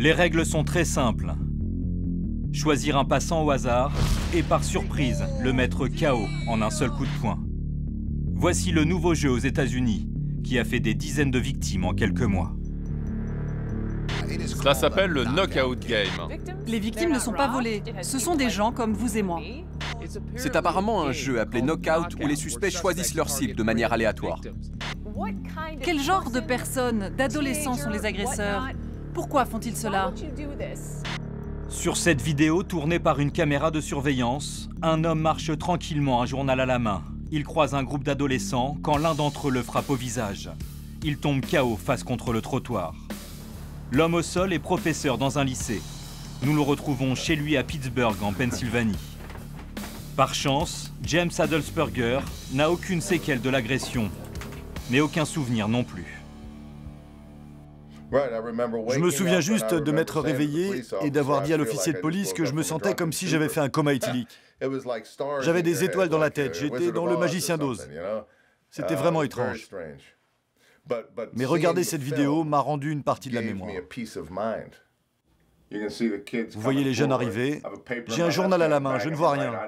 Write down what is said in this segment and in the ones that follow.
Les règles sont très simples. Choisir un passant au hasard et par surprise le mettre KO en un seul coup de poing. Voici le nouveau jeu aux États-Unis qui a fait des dizaines de victimes en quelques mois. Ça s'appelle le Knockout Game. Les victimes ne sont pas volées, ce sont des gens comme vous et moi. C'est apparemment un jeu appelé Knockout où les suspects choisissent leur cible de manière aléatoire. Quel genre de personnes, d'adolescents sont les agresseurs? Pourquoi font-ils cela Sur cette vidéo tournée par une caméra de surveillance, un homme marche tranquillement un journal à la main. Il croise un groupe d'adolescents quand l'un d'entre eux le frappe au visage. Il tombe KO face contre le trottoir. L'homme au sol est professeur dans un lycée. Nous le retrouvons chez lui à Pittsburgh, en Pennsylvanie. Par chance, James Adelsperger n'a aucune séquelle de l'agression, mais aucun souvenir non plus. Je me souviens juste de m'être réveillé et d'avoir dit à l'officier de police que je me sentais comme si j'avais fait un coma éthylique. J'avais des étoiles dans la tête, j'étais dans le magicien d'Oz. C'était vraiment étrange. Mais regarder cette vidéo m'a rendu une partie de la mémoire. Vous voyez les jeunes arriver. J'ai un journal à la main, je ne vois rien.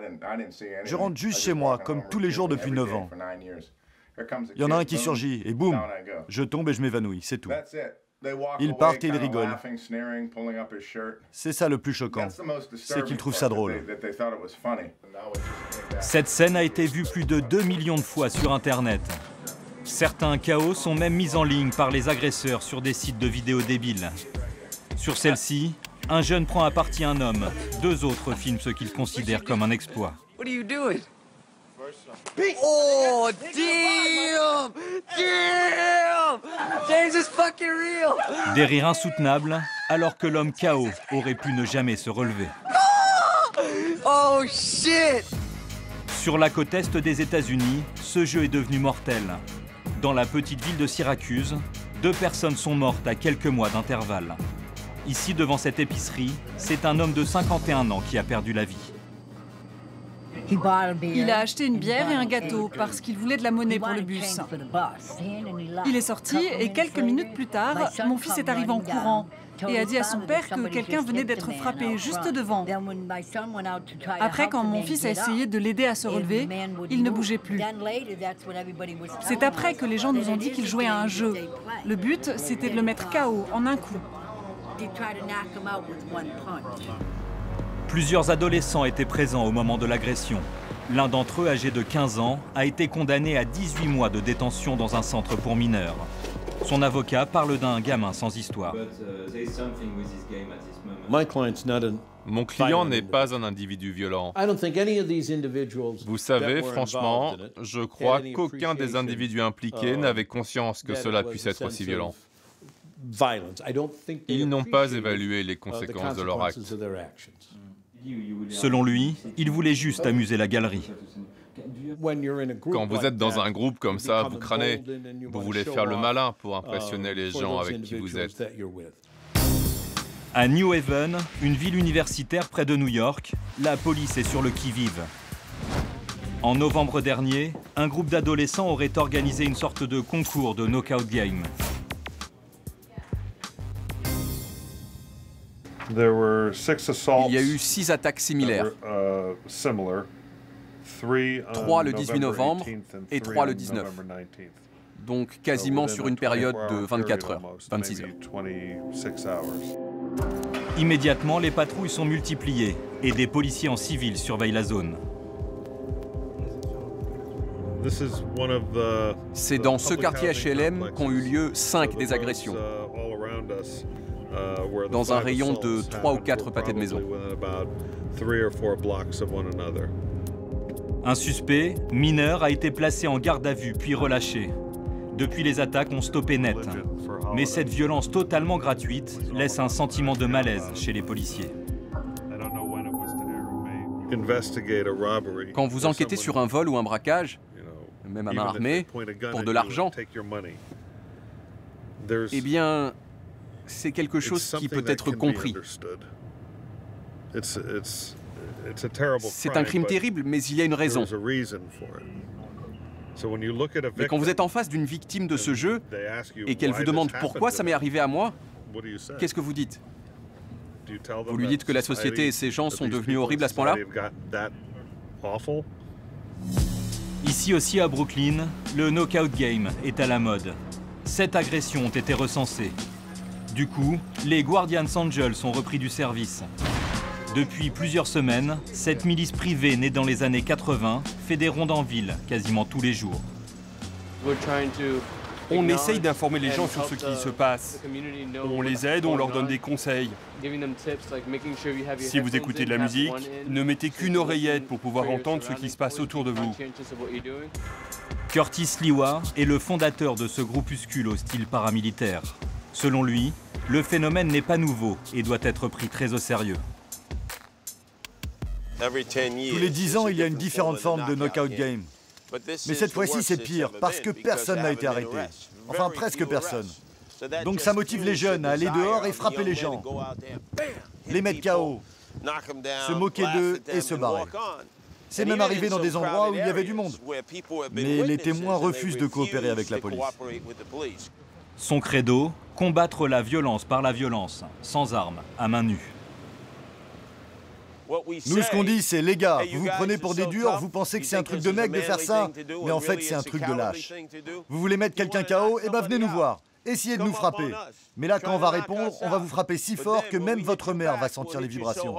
Je rentre juste chez moi, comme tous les jours depuis 9 ans. Il y en a un qui surgit, et boum, je tombe et je m'évanouis, c'est tout. Ils partent et ils rigolent. C'est ça le plus choquant, c'est qu'ils trouvent ça drôle. Cette scène a été vue plus de 2 millions de fois sur Internet. Certains chaos sont même mis en ligne par les agresseurs sur des sites de vidéos débiles. Sur celle-ci, un jeune prend à partie un homme, deux autres filment ce qu'ils considèrent comme un exploit. Oh, damn! Damn! James is fucking real! Des rires insoutenables, alors que l'homme KO aurait pu ne jamais se relever. Oh shit! Sur la côte est des États-Unis, ce jeu est devenu mortel. Dans la petite ville de Syracuse, deux personnes sont mortes à quelques mois d'intervalle. Ici, devant cette épicerie, c'est un homme de 51 ans qui a perdu la vie. Il a acheté une bière et un gâteau parce qu'il voulait de la monnaie pour le bus. Il est sorti et quelques minutes plus tard, mon fils est arrivé en courant et a dit à son père que quelqu'un venait d'être frappé juste devant. Après, quand mon fils a essayé de l'aider à se relever, il ne bougeait plus. C'est après que les gens nous ont dit qu'il jouait à un jeu. Le but, c'était de le mettre KO en un coup. Plusieurs adolescents étaient présents au moment de l'agression. L'un d'entre eux, âgé de 15 ans, a été condamné à 18 mois de détention dans un centre pour mineurs. Son avocat parle d'un gamin sans histoire. Mon client n'est pas un individu violent. Vous savez, franchement, je crois qu'aucun des individus impliqués n'avait conscience que cela puisse être aussi violent. Ils n'ont pas évalué les conséquences de leur acte. Selon lui, il voulait juste amuser la galerie. Quand vous êtes dans un groupe comme ça, vous crânez. Vous voulez faire le malin pour impressionner les gens avec qui vous êtes. À New Haven, une ville universitaire près de New York, la police est sur le qui-vive. En novembre dernier, un groupe d'adolescents aurait organisé une sorte de concours de knockout game. Il y a eu six attaques similaires. Trois le 18 novembre et trois le 19. Donc quasiment sur une période de 24 heures, 26 heures. Immédiatement, les patrouilles sont multipliées et des policiers en civil surveillent la zone. C'est dans ce quartier HLM qu'ont eu lieu cinq des agressions dans un rayon de 3 ou 4 pâtés de maison. Un suspect, mineur, a été placé en garde à vue puis relâché. Depuis, les attaques ont stoppé net. Mais cette violence totalement gratuite laisse un sentiment de malaise chez les policiers. Quand vous enquêtez sur un vol ou un braquage, même à main armée, pour de l'argent, eh bien, c'est quelque chose qui peut être compris. C'est un crime terrible, mais il y a une raison. Mais quand vous êtes en face d'une victime de ce jeu et qu'elle vous demande pourquoi ça m'est arrivé à moi, qu'est-ce que vous dites? Vous lui dites que la société et ses gens sont devenus horribles à ce point-là? Ici aussi à Brooklyn, le knockout game est à la mode. Sept agressions ont été recensées. Du coup, les Guardians Angels ont repris du service. Depuis plusieurs semaines, cette milice privée née dans les années 80 fait des rondes en ville quasiment tous les jours. On essaye d'informer les gens sur ce qui se passe. On les aide, on leur donne des conseils. Si vous écoutez de la musique, ne mettez qu'une oreillette pour pouvoir entendre ce qui se passe autour de vous. Curtis Liwa est le fondateur de ce groupuscule au style paramilitaire. Selon lui, le phénomène n'est pas nouveau et doit être pris très au sérieux. Tous les 10 ans, il y a une différente forme de knockout game. Mais cette fois-ci, c'est pire, parce que personne n'a été arrêté. Enfin, presque personne. Donc ça motive les jeunes à aller dehors et frapper les gens. Les mettre KO. Se moquer d'eux et se barrer. C'est même arrivé dans des endroits où il y avait du monde. Mais les témoins refusent de coopérer avec la police. Son credo, combattre la violence par la violence, sans armes, à main nue. Nous, ce qu'on dit, c'est les gars, vous vous prenez pour des durs, vous pensez que c'est un truc de mec de faire ça, mais en fait, c'est un truc de lâche. Vous voulez mettre quelqu'un KO Eh ben, venez nous voir. Essayez de nous frapper. Mais là, quand on va répondre, on va vous frapper si fort que même votre mère va sentir les vibrations.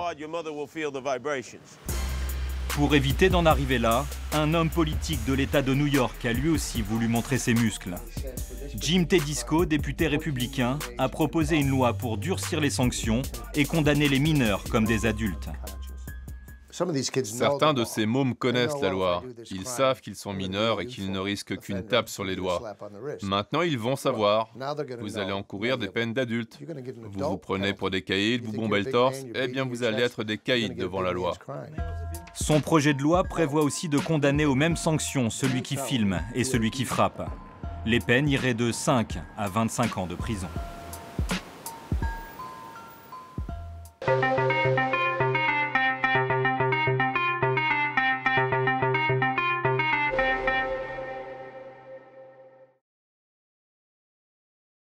Pour éviter d'en arriver là, un homme politique de l'État de New York a lui aussi voulu montrer ses muscles. Jim Tedisco, député républicain, a proposé une loi pour durcir les sanctions et condamner les mineurs comme des adultes. Certains de ces mômes connaissent la loi. Ils savent qu'ils sont mineurs et qu'ils ne risquent qu'une tape sur les doigts. Maintenant, ils vont savoir. Vous allez encourir des peines d'adultes. Vous vous prenez pour des caïds, vous bombez le torse, eh bien vous allez être des caïds devant la loi. Son projet de loi prévoit aussi de condamner aux mêmes sanctions celui qui filme et celui qui frappe. Les peines iraient de 5 à 25 ans de prison.